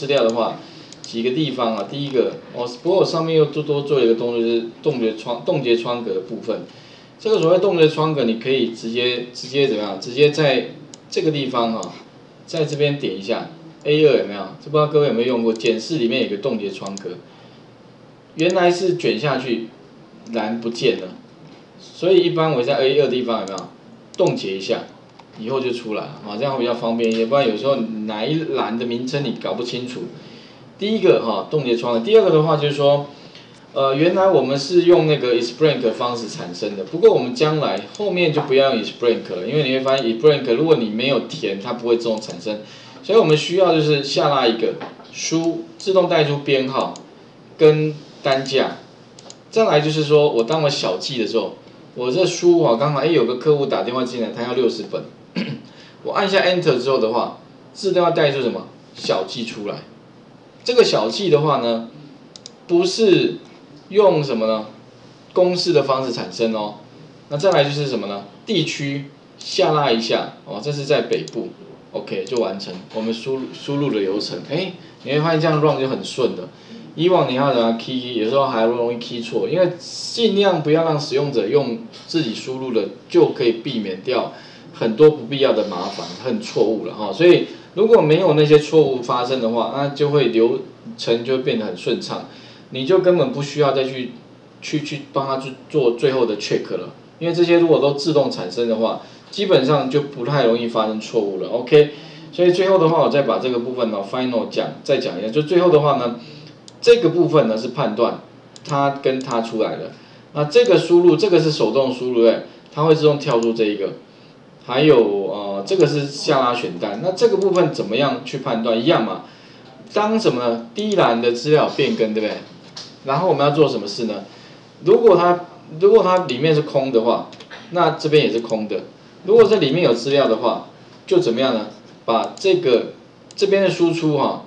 资料的话，几个地方啊，第一个我，不过我上面又多多做了一个动作，就是冻结窗冻结窗格的部分。这个所谓冻结窗格，你可以直接直接怎么样？直接在这个地方哈，在这边点一下 A 二有没有？这不知道各位有没有用过？检视里面有个冻结窗格，原来是卷下去，蓝不见了，所以一般我在 A 二地方有没有冻结一下，以后就出来啊，这样会比较方便一些。不然有时候哪一栏的名称你搞不清楚。第一个哈冻结窗的，第二个的话就是说。呃，原来我们是用那个 isBrank 方式产生的，不过我们将来后面就不要用 isBrank 了，因为你会发现 isBrank 如果你没有填，它不会自动产生，所以我们需要就是下拉一个输自动带出编号跟单价，再来就是说我当我小记的时候，我这输啊刚好哎有个客户打电话进来，他要六十本，我按下 Enter 之后的话，自动要带出什么小记出来，这个小记的话呢，不是。用什么呢？公式的方式产生哦。那再来就是什么呢？地区下拉一下哦，这是在北部，OK 就完成我们输输入的流程。哎，你会发现这样 run 就很顺的。以往你要怎么 key，有时候还不容易 key 错，因为尽量不要让使用者用自己输入的，就可以避免掉很多不必要的麻烦，很错误了哈。所以如果没有那些错误发生的话，那就会流程就会变得很顺畅。你就根本不需要再去去去帮他去做最后的 check 了，因为这些如果都自动产生的话，基本上就不太容易发生错误了。OK，所以最后的话，我再把这个部分呢 final 讲再讲一下，就最后的话呢，这个部分呢是判断它跟它出来的，那这个输入这个是手动输入对，它会自动跳出这一个，还有呃这个是下拉选单，那这个部分怎么样去判断？一样嘛，当什么呢？第一栏的资料变更，对不对？然后我们要做什么事呢？如果它如果它里面是空的话，那这边也是空的。如果这里面有资料的话，就怎么样呢？把这个这边的输出哈，